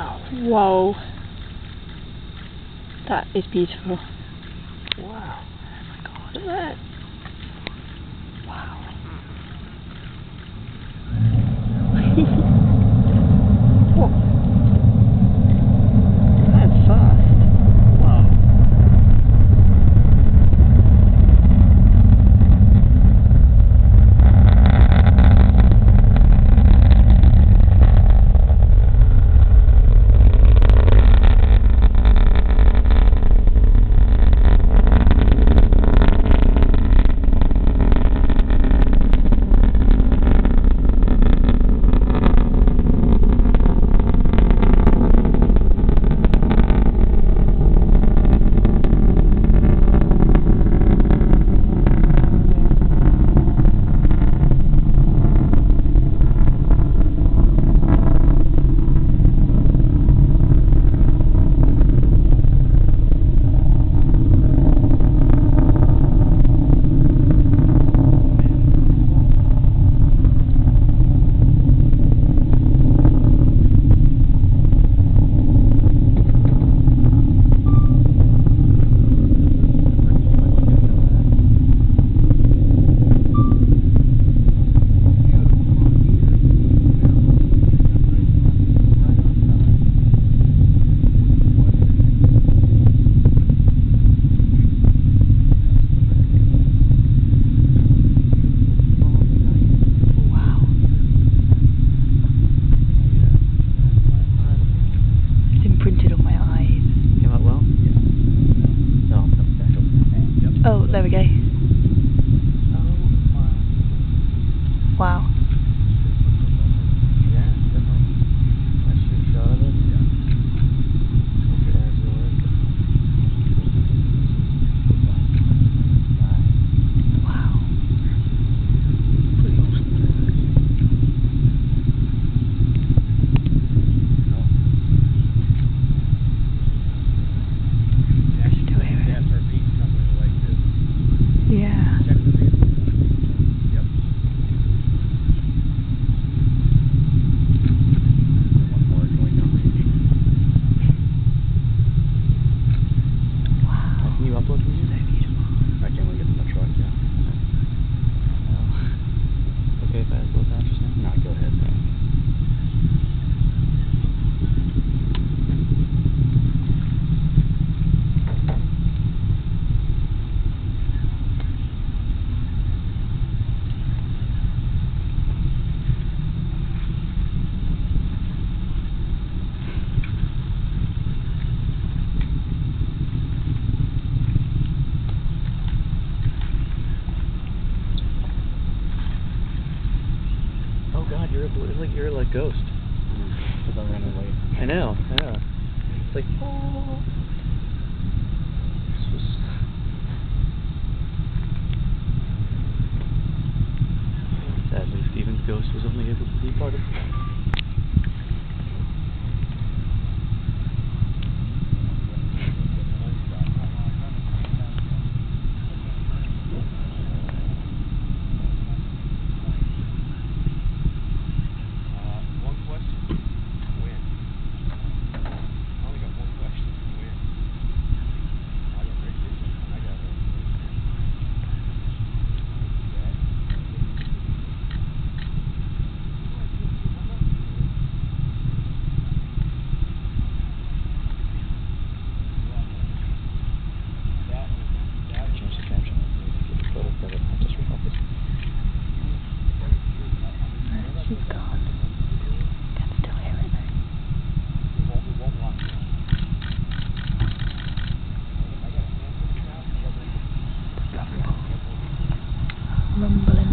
Wow. Whoa. That is beautiful. Wow. Oh my god, look at that. there we go. you're it's like you're like ghost. Mm. I'm. I know. Yeah. It's like. Oh. Sadly, Steven's ghost was only able to be part of. rumbling.